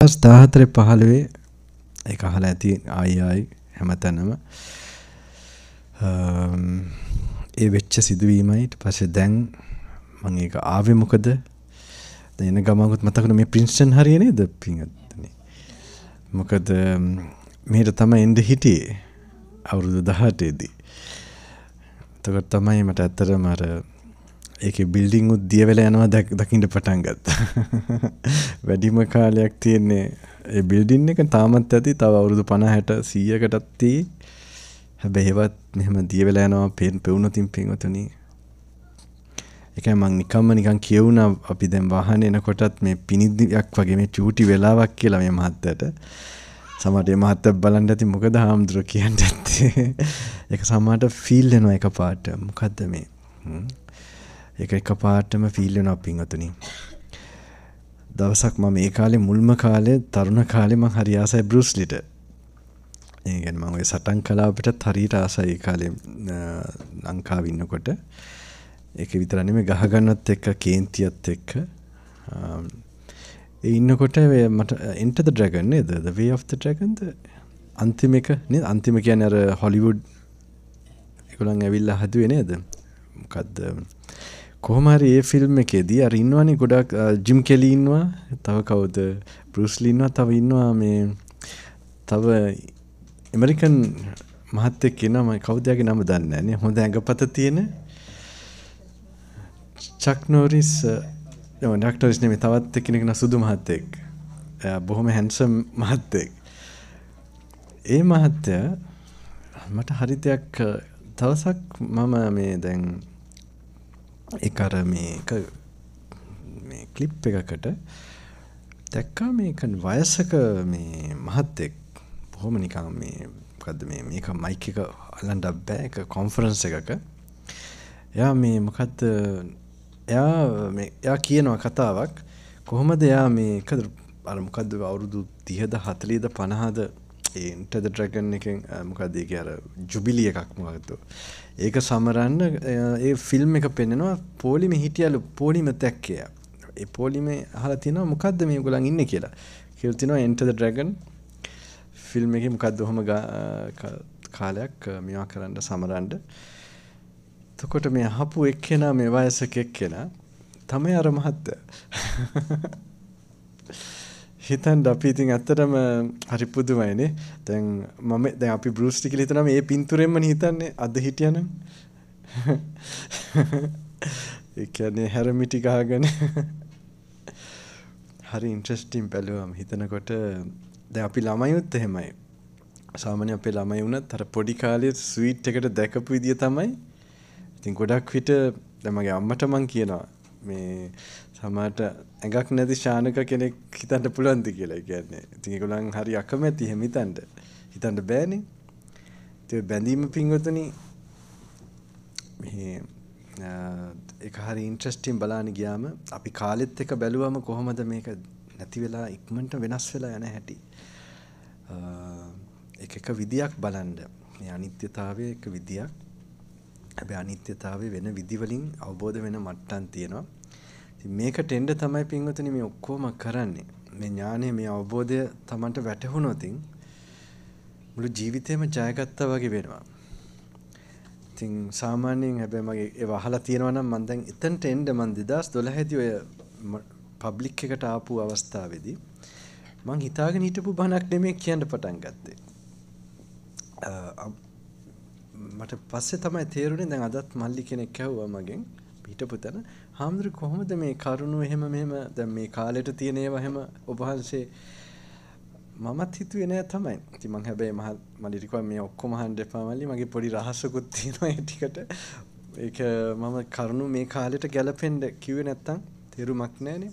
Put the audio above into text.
දාහතරේ පහළොවේ ඒක අහලා ඇති ආයි ආයි හැමතැනම. ඒ වෙච්ච සිදුවීමයි. ඊට පස්සේ දැන් මම ඒක ආවේ මොකද? එන ගමකුත් මතකුණ මේ ප්‍රින්ස්ටන් හරිය නේද පින්වත්නි? මොකද මෙහෙට තමයි එන්න හිටියේ අවුරුදු 18 දී එතකොට තමයි මට ඇත්තටම අර ඒකේ බිල්ඩින් උත් දිය වෙලා යනවා දකින්න පටන් ගත්තා. වැඩිම කාලයක් තියෙන්නේ ඒ බිල්ඩින් එක තාමත් ඇති තව අවුරුදු 50 60 100කටත් තියෙයි හැබැයි ඒවත් මෙහෙම දිය වෙලා යනවා පේන පෙවුනොතින් පින්වතුනි. ඒකයි මං නිකම්ම නිකන් කියවුණා අපි දැන් වාහනේ එනකොටත් මේ පිනිද්දියක් වගේ මේ චූටි වෙලාවක් කියලා මේ මහත්තයට. සමහරට මේ මහත්තයා බලන්න ඇති මොකද හාමුදුර කියන්න ඇත්තේ. ඒක සමහරට ෆීල් වෙනවා එකපාරට. මොකද්ද මේ? ඒක එකපාරටම ෆීල් වෙනවා පින්වතුනි. දවසක් මම ඒ කාලේ මුල්ම කාලේ තරුණ කාලේ මං හරි ආසයි බෲස්ලිට ඒ කියන්නේ මම ඔය සටන් කලාවටත් හරියට ආසයි ඒ කාලේ ලංකාවේ ඉන්නකොට. ඒක විතර නෙමෙයි ගහගන්නත් එක්ක කේන්තියත් එක්ක. ඒ ඉන්නකොට මට Enter the Dragon නේද? The Way of the Dragon ද? අන්තිම එක නේද? අන්තිම කියන්නේ අර හොලිවුඩ් ඒගොල්ලන් ඇවිල්ලා හදුවේ නේද? මොකද්ද? කොහොම හරි ඒ ෆිල්ම් එකේදී අර ඉන්නවනේ ගොඩක් ජිම් කෙලි ඉන්නවා. තව කවුද? බෲස්ලි ඉන්නවා තව ඉන්නවා මේ තව ඇමරිකන් මහත්තයෙක් ඉන්නවා. මම කවුද යාගේ නම දන්නේ නැහැ නේ. හොඳ ඇඟපත තියෙන චක් නෝරිස් ඩක් නෝරිස් නෙමෙයි. තවත් එක්කෙනෙක් න සුදු මහත්තයෙක්. එයා බොහොම හැන්සම් මහත්තයෙක්. ඒ මහත්තයා මට හරි දෙයක් දවසක් මම මේ දැන් ඒක අර මේක මේ ක්ලිප් එකකට දැක්කා මේක වයසක මේ මහත්තයෙක්. බොහොම නිකන් මේ මොකද්ද මේ මේක මයික් එක අල්ලන්න බෑ. ඒක කොන්ෆරන්ස් එකක. එයා මේ මොකද්ද එයා මේ එයා කියනවා කතාවක්. කොහොමද එයා මේක අර මොකද්ද අවුරුදු 30ද 40ද 50ද ඒ Enter the Dragon එකෙන් මොකද්ද ඒකේ අර ජුබිලි එකක් මොකද්ද ඒක සමරන්න ඒ ෆිල්ම් එක පෙන්නනවා පොලිමේ හිටියලු පොලිම තැක්කේ. ඒ පොලිමේ අහලා තිනවා මොකද්ද මේගොල්ලන් ඉන්නේ කියලා. කියලා තිනවා Enter the Dragon ෆිල්ම් එකේ මොකද්ද ඔහම කාලයක් මේවා කරන්න සමරන්න. එතකොට මේ අහපු එක්කෙනා මේ වයසක එක්කෙනා තමයි අර මහත්තයා. හිතන්න අපි ඉතින් ඇත්තටම හරි පුදුමයිනේ. දැන් මම දැන් අපි බෲස්ලි කියලා හිතනම මේ පින්තූරෙන්මනේ හිතන්නේ අද හිටියනම්. ඒ කියන්නේ හැරමිටි ගහගෙන හරි ඉන්ට්‍රස්ටිං බැලුවම හිතනකොට දැන් අපි ළමයිුත් එහෙමයි. සාමාන්‍ය අපේ ළමයි වුණත් අර පොඩි කාලේ ස්වීට් එකට දැකපු විදිය තමයි ඉතින් ගොඩක් විට දැන් මගේ අම්මට මං කියනවා මේ සමහරට ඇඟක් නැති ශානක කෙනෙක් හිතන්න පුළුවන්ද කියලා කියන්නේ. ඉතින් ඒගොල්ලන් හරි අකමැති එහෙම හිතන්න. හිතන්න බෑනේ. ඒ බැඳීම පින්වතුනි මේ ඒක හරි ඉන්ට්‍රස්ටිං බලන්න ගියාම අපි කාලෙත් එක බැලුවම කොහොමද මේක නැති වෙලා ඉක්මනට වෙනස් වෙලා යන හැටි. ඒක එක විදියක් බලන්න. මේ අනිත්‍යතාවය එක විදියක්. හැබැයි අනිත්‍යතාවය වෙන විදිවලින් අවබෝධ වෙන මට්ටම් තියෙනවා. ඉතින් මේකට එන්න තමයි පින්වතුනි මේ ඔක්කොම කරන්නේ. මේ ඥානය මේ අවබෝධය Tamanට වැටහුණොතින් මුළු ජීවිතේම ජයගත්තා වගේ වෙනවා. ඉතින් සාමාන්‍යයෙන් හැබැයි මගේ ඒව අහලා තියෙනවා නම් මම දැන් එතනට එන්න මම 2012 දී ඔය පබ්ලික් එකට ආපු අවස්ථාවේදී මං හිතාගෙන හිටපු බණක් නෙමෙයි කියන්න පටන් ගත්තේ. මට පස්සේ තමයි තේරුනේ දැන් අදත් මල්ලි කෙනෙක් ඇහුවා මගෙන් හිටපු තැන හාමුදුරු කොහොමද මේ කරුණු එහෙම මෙහෙම දැන් මේ කාලෙට තියෙන ඒවා එහෙම ඔබ වහන්සේ මමත් හිතුවේ නෑ තමයි. ඉතින් මං හැබැයි මහ මල්ලි කිව්වා මේ ඔක්කොම අහන්න එපා මල්ලි මගේ පොඩි රහසකුත් තියෙනවා ඒ ටිකට. ඒක මම කරුණු මේ කාලෙට ගැලපෙන්න කිව්වේ නැත්තම් තේරුමක් නෑනේ.